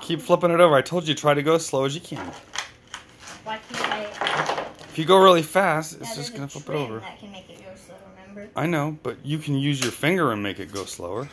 keep flipping it over. I told you try to go as slow as you can. Why can't I? If you go really fast, it's just gonna flip it over. That can make it go slow. Remember? I know, but you can use your finger and make it go slower.